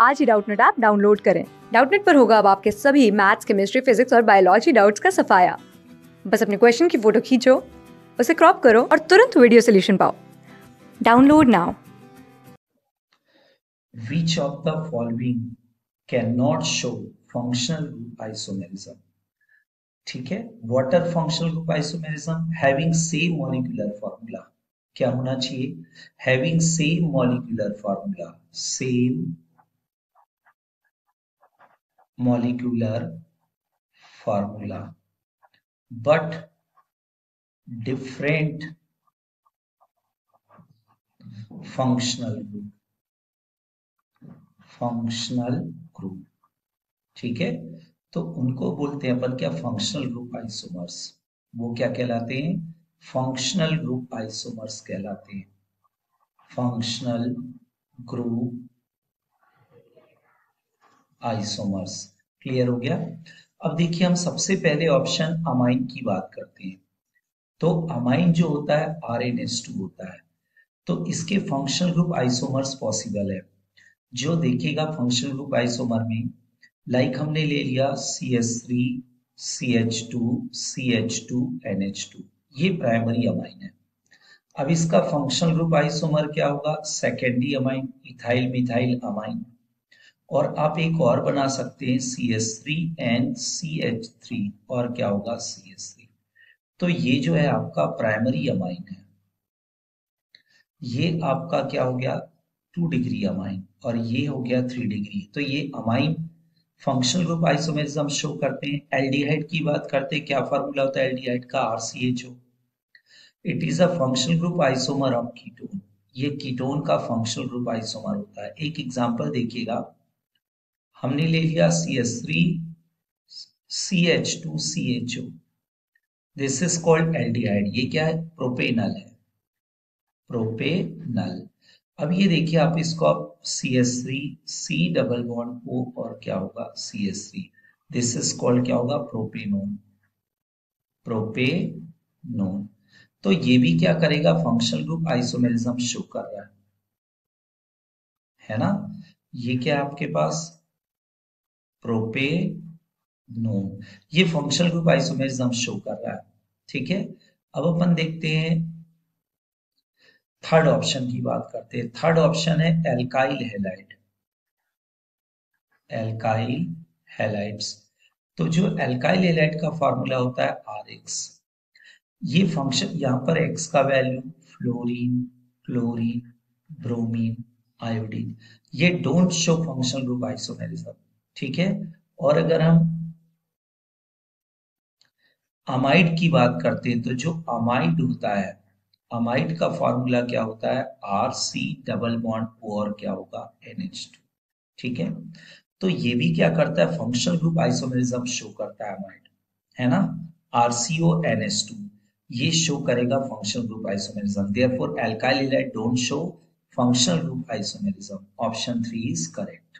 आज ही Doubtnut app download करें। डाउटनेट पर होगा अब आपके सभी मैथ्स, केमिस्ट्री, फिजिक्स और बायोलॉजी डाउट्स का सफाया। बस अपने क्वेश्चन की फ़ोटो खींचो, उसे क्रॉप करो और तुरंत वीडियो सॉल्यूशन पाओ। Download now. Which of the following can not show functional group ठीक है? Water functional group isomerism same molecular formula क्या होना चाहिए? Same molecular formula same molecular formula. But different functional group. Functional group ठीक है? तो उनको बोलते हैं अपन क्या? फंक्शनल ग्रुप आइसोमर्स वो क्या कहलाते हैं? फंक्शनल ग्रुप आइसोमर्स कहलाते हैं। फंक्शनल ग्रुप आइसोमर्स क्लियर हो गया? अब देखिए, हम सबसे पहले ऑप्शन अमाइन की बात करते हैं। तो अमाइन जो होता है आर एन एस टू होता है। तो इसके फंक्शनल ग्रुप आइसोमर्स पॉसिबल है। जो देखेगा फंक्शनल ग्रुप आइसोमर में लाइक हमने ले लिया C S three C H two C H two N H two ये प्राइमरी अमाइन है। अब इसका फंक्शनल ग्रुप आइसोमर क्या होगा? Secondary amine ethyl methyl amine और आप एक और बना सकते हैं C S three and C H three और क्या होगा सी एस थ्री तो ये जो है आपका प्राइमरी अमाइन है। ये आपका क्या हो गया? टू डिग्री अमाइन और ये हो गया थ्री डिग्री तो ये amine functional group isomerism show करते हैं। एल्डिहाइड की बात करते हैं। क्या फार्मूला होता है? एल्डिहाइड का R C H O it is a functional group isomer of ketone ये कीटोन का फंक्शनल ग्रुप आइसोमर होता है। एक एग्जांपल देखिएगा। हमने ले लिया C S three C H two C H O this is called aldehyde ये क्या है? प्रोपेनल है. प्रोपेनल अब ये देखिए आप इसको आप C S three C double bond O और क्या होगा? C S three this is called क्या होगा? प्रोपेनोन प्रोपेनोन तो ये भी क्या करेगा? फंक्शनल ग्रुप आइसोमेरिज्म शो कर रहा है। है ना? ये क्या आपके पास? प्रोपेनोन। ये फंक्शनल ग्रुप आइसोमेरिज्म शो कर रहा है। ठीक है? अब अपन देखते हैं। थर्ड ऑप्शन की बात करते हैं। थर्ड ऑप्शन है एल्काइल हेलाइड एल्काइल हेलाइड्स तो जो एल्काइल हेलाइड का फॉर्मूला होता है आर एक्स ये फ़ंक्शन यहाँ पर एक्स का value fluorine chlorine bromine iodine ये don't show functional group isomerism ठीक है? और अगर हम अमाइड की बात करते हैं तो जो अमाइड होता है अमाइड का फॉर्मूला क्या होता है? आर सी डबल बॉन्ड और क्या होगा? एन एच टू ठीक है? तो ये भी क्या करता है? फंक्शनल ग्रुप आइसोमेरिज्म शो करता है अमाइड है ना? R C O N H two ये शो करेगा functional group isomerism therefore alkyl don't show functional group isomerism option three is correct